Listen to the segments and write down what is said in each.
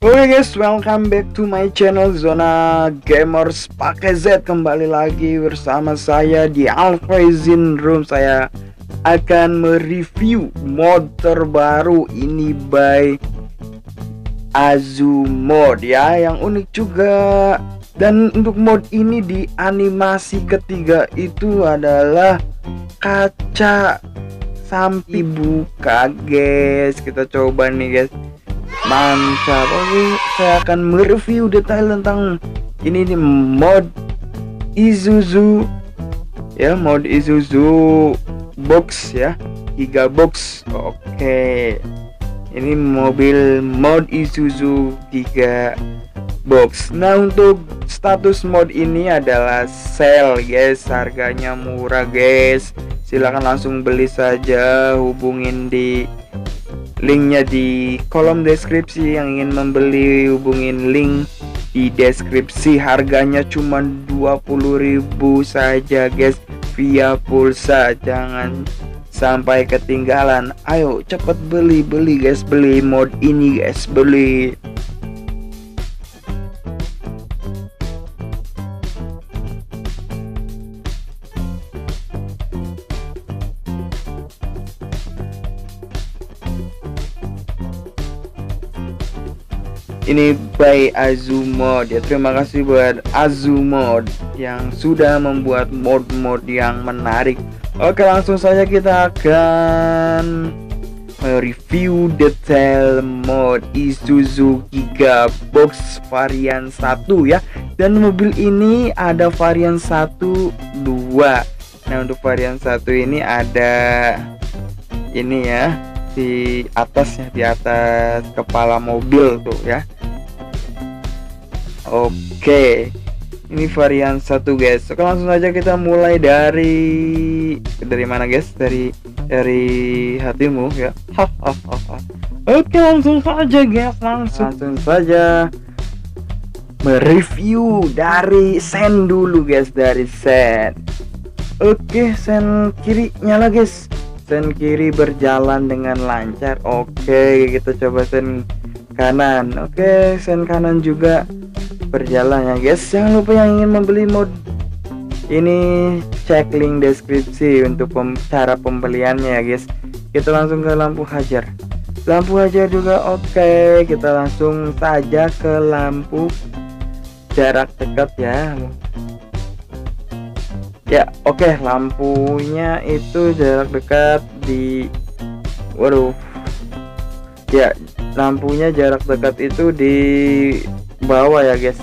Oke guys, welcome back to my channel Zona Gamers pakai Z kembali lagi bersama saya di Alphazin Room. Saya akan mereview mod terbaru ini by Azumod ya, yang unik juga. Dan untuk mod ini di animasi ketiga itu adalah kaca sampai buka guys. Kita coba nih guys mantap. Oke saya akan mereview detail tentang ini nih mod Isuzu ya mod Isuzu box ya Giga box oke. Ini mobil mod Isuzu Giga box nah untuk status mod ini adalah sale guys. Harganya murah guys. Silahkan langsung beli saja hubungin di linknya di kolom deskripsi. Yang ingin membeli hubungin link di deskripsi. Harganya cuma 20.000 saja guys. Via pulsa. Jangan sampai ketinggalan. Ayo cepet beli. Beli guys. Beli mod ini guys. Beli ini by Azumod ya terima kasih buat Azumod yang sudah membuat mod-mod yang menarik. Oke langsung saja kita akan review detail mod Isuzu Giga Box varian 1 ya. Dan mobil ini ada varian 1 2 nah untuk varian 1 ini ada ini ya di atasnya di atas kepala mobil tuh ya Oke, ini varian satu guys. Oke langsung saja kita mulai dari dari mana guys? Dari dari hatimu ya. Oke langsung saja guys, langsung, langsung saja mereview dari sen dulu guys dari sen. Oke sen kiri nyala guys. Sen kiri berjalan dengan lancar. Oke kita coba sen kanan. Oke sen kanan juga berjalan ya guys. Jangan lupa yang ingin membeli mod ini cek link deskripsi untuk pem cara pembeliannya ya guys. Kita langsung ke lampu hajar. Lampu hajar juga oke. Okay. kita langsung saja ke lampu jarak dekat ya. Ya oke. Okay. lampunya itu jarak dekat di waduh. Ya lampunya jarak dekat itu di bawah ya guys.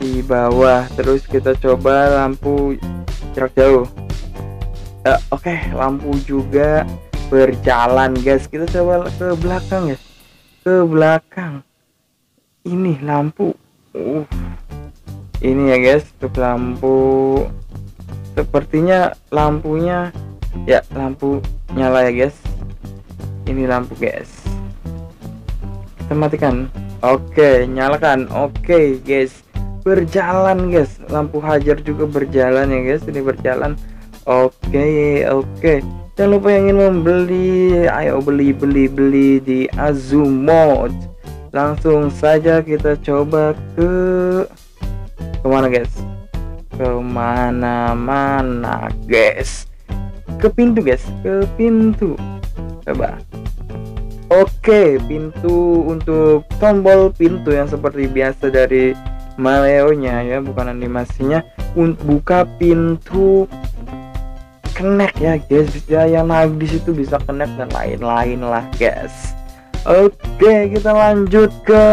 Di bawah. Terus kita coba lampu jarak jauh. Uh, oke okay, lampu juga berjalan guys. Kita coba ke belakang guys ke belakang. Ini lampu. Uh. Ini ya guys untuk lampu. Sepertinya lampunya ya lampu nyala ya guys. Ini lampu guys. Kita matikan Oke, nyalakan. Oke, guys. Berjalan, guys. Lampu hajar juga berjalan ya, guys. Ini berjalan. Oke, oke. Jangan lupa yang ingin membeli, ayo beli, beli, beli di Azumod. Langsung saja kita coba ke ke mana, guys? Ke mana-mana, guys? Ke pintu, guys. Ke pintu. Coba Oke, pintu untuk tombol pintu yang seperti biasa dari Maleo-nya ya, bukan animasinya. Untuk buka pintu connect ya guys, ya yang naik di situ bisa connect dan lain-lain lah guys. Oke, kita lanjut ke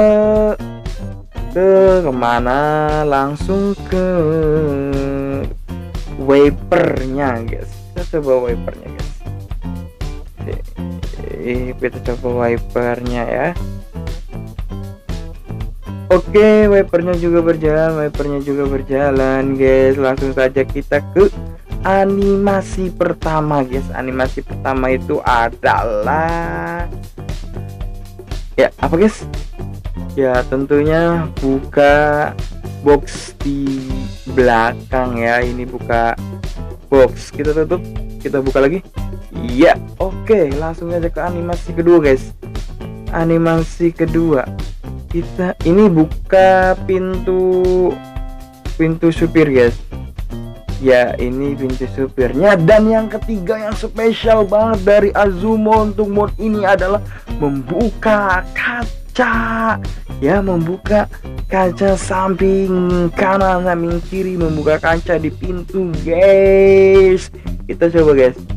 ke ke mana? Langsung ke wipernya guys. Kita coba wipernya guys kita coba wipernya ya? Oke wipernya juga berjalan wipernya juga berjalan guys. Langsung saja kita ke animasi pertama guys. Animasi pertama itu adalah ya apa guys? Ya tentunya buka box di belakang ya. Ini buka box. Kita tutup kita buka lagi Ya, oke, langsung aja ke animasi kedua, guys. Animasi kedua. kita ini buka pintu pintu supir guys. Ya ini pintu supirnya. Dan yang ketiga yang spesial banget dari Azumo untuk mod ini adalah membuka kaca. Ya membuka kaca samping kanan samping kiri membuka kaca di pintu guys. Kita coba guys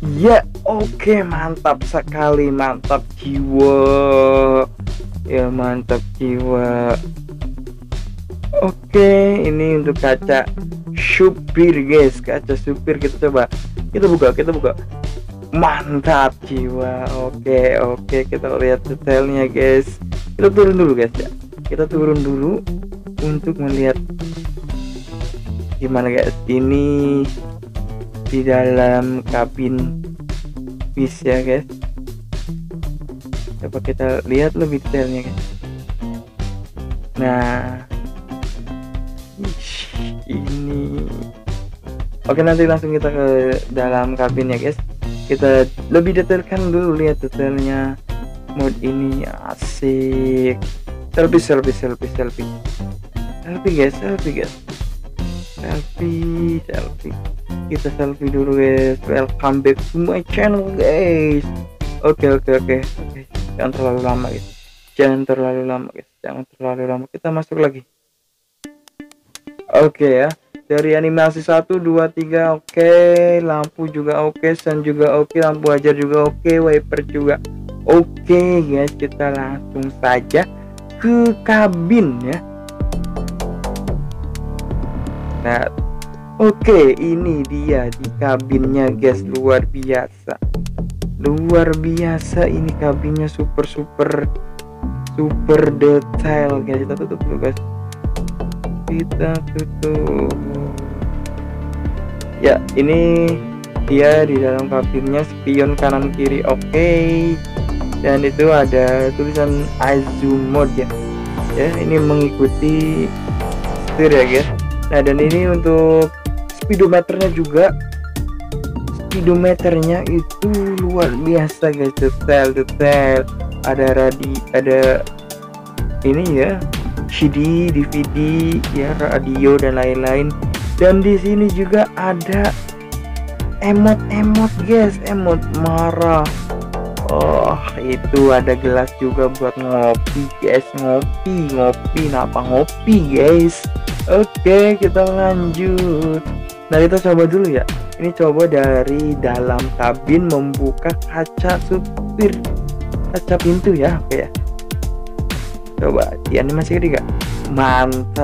ya oke okay, mantap sekali mantap jiwa ya mantap jiwa Oke, ini untuk kaca supir guys, kaca supir kita coba. Kita buka, kita buka. Mantap jiwa. Oke, oke, kita lihat detailnya guys. Kita turun dulu guys ya. Kita turun dulu untuk melihat gimana guys. Ini di dalam kabin bis ya guys. Coba kita lihat lebih detailnya guys. Nah, ini. Oke nanti langsung kita ke dalam kabin ya guys. Kita lebih detailkan dulu lihat detailnya. Mod ini asik. Selfie selfie selfie selfie. Selfie guys selfie guys selfie selfie kita selfie dulu guys welcome back to my channel guys oke oke oke oke jangan terlalu lama guys jangan terlalu lama guys jangan terlalu lama kita masuk lagi oke okay, ya dari animasi 1 2 3 oke okay. lampu juga oke okay. sun juga oke okay. lampu ajar juga oke okay. wiper juga oke okay, guys kita langsung saja ke kabin ya nah oke ini dia di kabinnya guys luar biasa. Luar biasa ini kabinnya super super super detail guys. Kita tutup dulu guys. Kita tutup. Ya ini dia di dalam kabinnya spion kanan kiri oke. Okay. dan itu ada tulisan Azumod ya. Ya ini mengikuti setir ya guys nah dan ini untuk speedometernya juga speedometernya itu luar biasa guys detail detail ada radi ada ini ya CD, DVD, ya radio dan lain-lain. Dan di sini juga ada emot-emot guys, emot marah. Oh, itu ada gelas juga buat ngopi guys, ngopi, ngopi, napa ngopi guys. Oke, kita lanjut. Nah, kita coba dulu ya. Ini coba dari dalam kabin membuka kaca supir. Kaca pintu ya, oke ya. Coba di animasi ketiga mantap.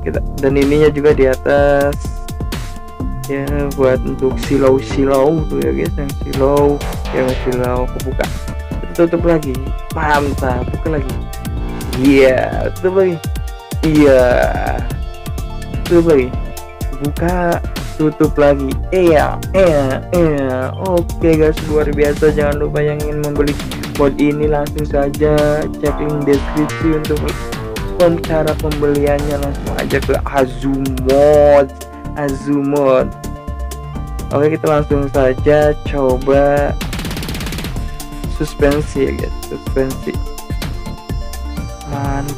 Kita dan ininya juga di atas. Ya buat untuk silau silau tuh ya guys yang silau yang silau kebuka. Kita tutup lagi. Mantap buka lagi. Iya yeah. tutup lagi iya. Tutup lagi. Buka tutup lagi. Iya iya iya. Oke guys. Luar biasa. Jangan lupa yang ingin membeli mod ini langsung saja cek link deskripsi untuk cara pembeliannya. Langsung aja ke Azumod. Azumod. Oke kita langsung saja coba suspensi ya guys. Suspensi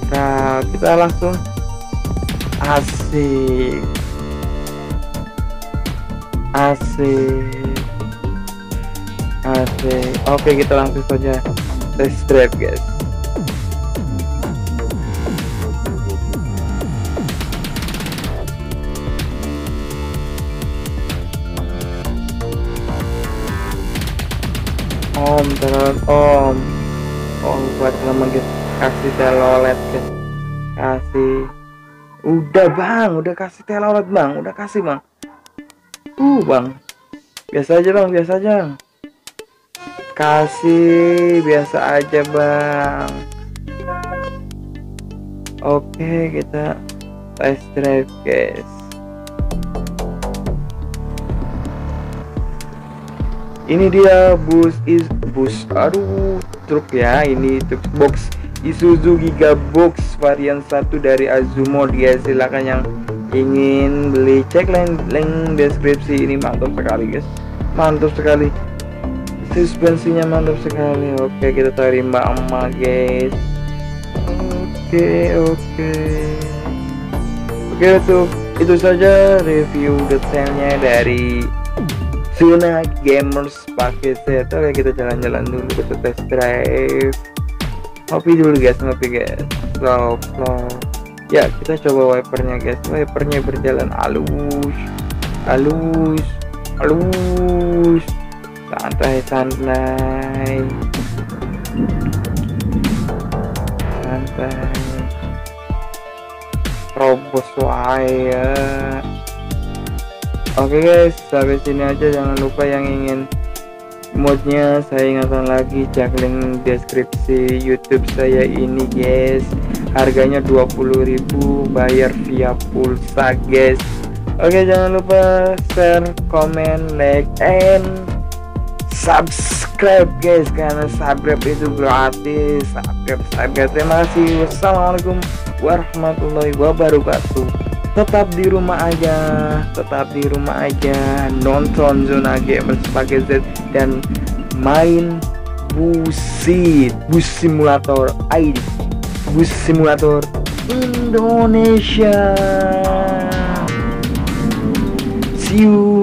mantap kita langsung asik asik Asik. Oke, kita langsung saja test drive, guys. Om, terus om. Oh, buat lama guys. Kasih telolet, guys. Kasih. Udah, Bang. Udah kasih telolet, Bang. Udah kasih, Bang. Uh, Bang. Biasa aja, Bang. Biasa aja. Bang kasih biasa aja bang oke kita test drive guys ini dia bus is bus aduh truk ya ini truk box Isuzu Giga Box varian satu dari Azumo. Dia silakan yang ingin beli cek link, link deskripsi ini. Mantap sekali guys. Mantap sekali. Suspensinya mantap sekali. Oke kita terima emak guys. Oke oke. Oke untuk itu saja review detailnya dari Suna Gamers pakai set. Oke kita jalan-jalan dulu kita test drive ngopi dulu guys ngopi guys. Slow slow. Ya kita coba wipernya guys. Wipernya berjalan halus. Halus. Halus. Santai santai. Santai. Robos wae ya. Oke guys. Sampai sini aja. Jangan lupa yang ingin modnya saya ingatkan lagi cek link deskripsi YouTube saya ini guys. Harganya 20.000 bayar via pulsa guys. Oke jangan lupa share comment like and subscribe guys karena subscribe itu gratis. Subscribe subscribe. Terima kasih. Wassalamualaikum warahmatullahi wabarakatuh tetap di rumah aja tetap di rumah aja. Nonton zona gamers pakai Z dan main busit bus simulator. ID bus simulator Indonesia. See you